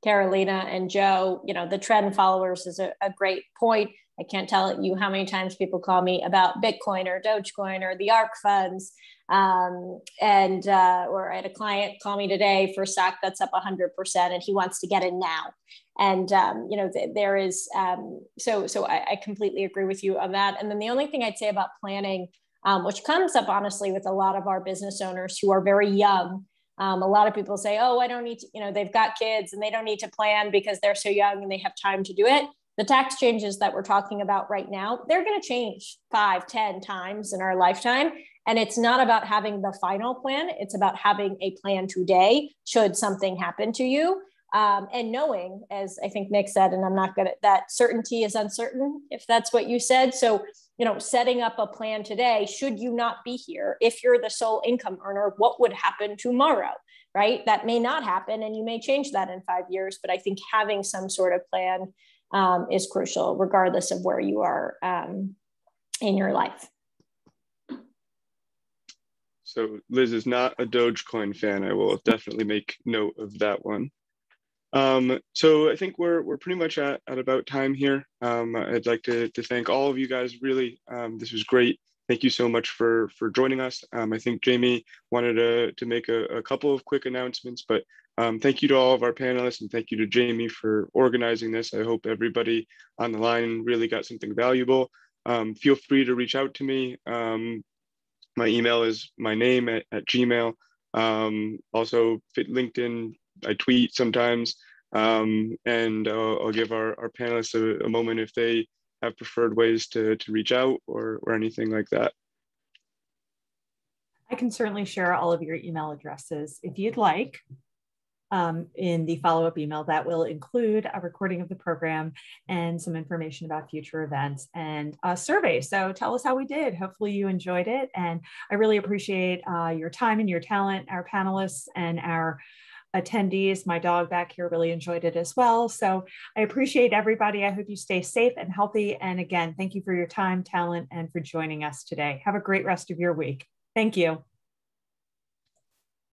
Carolina and Joe. You know, the trend followers is a, a great point. I can't tell you how many times people call me about Bitcoin or Dogecoin or the ARK funds. Um, and uh, or I had a client call me today for stock that's up 100% and he wants to get in now. And um, you know th- there is um, so so I, I, completely agree with you on that. And then the only thing I'd say about planning, um, which comes up honestly with a lot of our business owners who are very young. Um, a lot of people say, "Oh, I don't need to," you know, they've got kids and they don't need to plan because they're so young and they have time to do it the tax changes that we're talking about right now they're going to change five ten times in our lifetime and it's not about having the final plan, it's about having a plan today should something happen to you. Um, and knowing, as I think Nick said, and I'm not good at that, certainty is uncertain, if that's what you said. So, you know, setting up a plan today, should you not be here, if you're the sole income earner, what would happen tomorrow? Right? That may not happen, and you may change that in five years. But I think having some sort of plan um, is crucial, regardless of where you are um, in your life. So Liz is not a Dogecoin fan. I will definitely make note of that one. Um, so I think we're, we're pretty much at, at about time here. Um, I'd like to, to thank all of you guys, really. Um, this was great. Thank you so much for, for joining us. Um, I think Jamie wanted to, to make a, a couple of quick announcements, but um, thank you to all of our panelists and thank you to Jamie for organizing this. I hope everybody on the line really got something valuable. Um, feel free to reach out to me. My email is my name at, at Gmail. Also, LinkedIn. I tweet sometimes, um, and uh, I'll give our, our panelists a, a, moment if they have preferred ways to, to reach out or, or anything like that. I can certainly share all of your email addresses if you'd like. um, in the follow-up email that will include a recording of the program and some information about future events and a survey. So tell us how we did. Hopefully you enjoyed it. And I really appreciate uh, your time and your talent, our panelists and our attendees. My dog back here really enjoyed it as well. So I appreciate everybody. I hope you stay safe and healthy. And again, thank you for your time, talent, and for joining us today. Have a great rest of your week. Thank you.